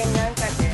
tengan